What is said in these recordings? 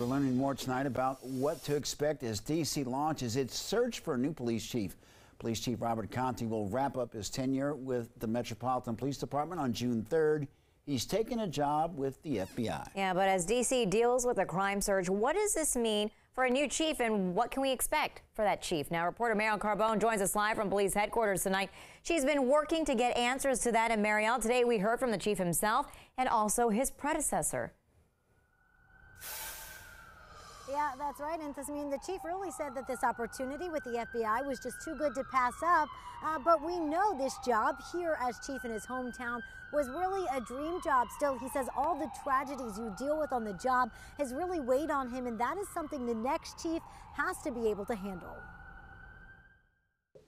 We're learning more tonight about what to expect as D.C. launches its search for a new police chief. Police Chief Robert Contee will wrap up his tenure with the Metropolitan Police Department on June 3rd. He's taken a job with the FBI. Yeah, but as D.C. deals with a crime surge, what does this mean for a new chief and what can we expect for that chief? Now, reporter Marielle Carbone joins us live from police headquarters tonight. She's been working to get answers to that. And Marielle, today we heard from the chief himself and also his predecessor. Yeah, that's right. And I mean, the chief really said that this opportunity with the FBI was just too good to pass up. Uh, but we know this job here as chief in his hometown was really a dream job. Still, he says all the tragedies you deal with on the job has really weighed on him, and that is something the next chief has to be able to handle.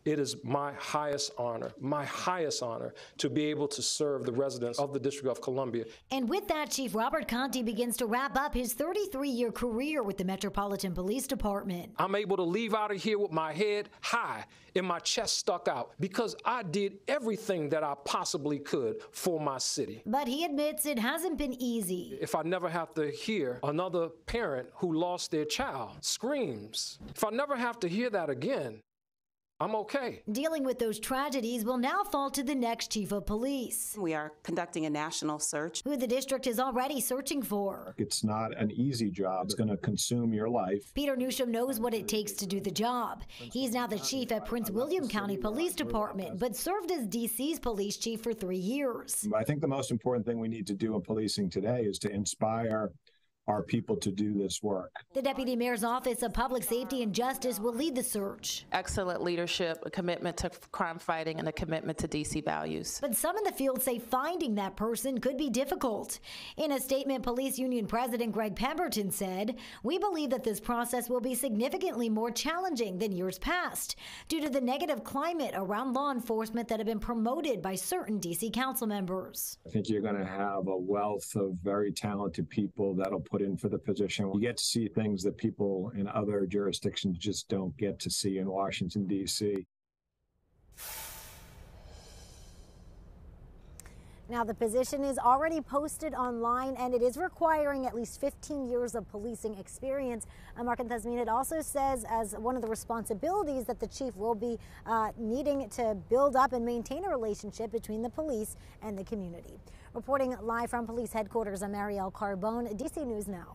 It is my highest honor, my highest honor to be able to serve the residents of the District of Columbia. And with that, Chief Robert Contee begins to wrap up his 33 year career with the Metropolitan Police Department. I'm able to leave out of here with my head high and my chest stuck out because I did everything that I possibly could for my city. But he admits it hasn't been easy. If I never have to hear another parent who lost their child screams, if I never have to hear that again, I'm okay. Dealing with those tragedies will now fall to the next chief of police. We are conducting a national search. Who the district is already searching for. It's not an easy job. It's going to consume your life. Peter Newsham knows what it takes to do the job. He's now the chief at Prince William County Police Department, but served as DC's police chief for three years. I think the most important thing we need to do in policing today is to inspire our people to do this work. The Deputy Mayor's Office of Public Safety and Justice will lead the search. Excellent leadership, a commitment to crime fighting, and a commitment to DC values. But some in the field say finding that person could be difficult. In a statement, Police Union President Greg Pemberton said, We believe that this process will be significantly more challenging than years past due to the negative climate around law enforcement that have been promoted by certain DC council members. I think you're going to have a wealth of very talented people that'll put put in for the position. You get to see things that people in other jurisdictions just don't get to see in Washington, D.C. Now, the position is already posted online and it is requiring at least 15 years of policing experience. Uh, Mark and Thasmin, it also says as one of the responsibilities that the chief will be uh, needing to build up and maintain a relationship between the police and the community. Reporting live from police headquarters, I'm Marielle Carbone, DC News Now.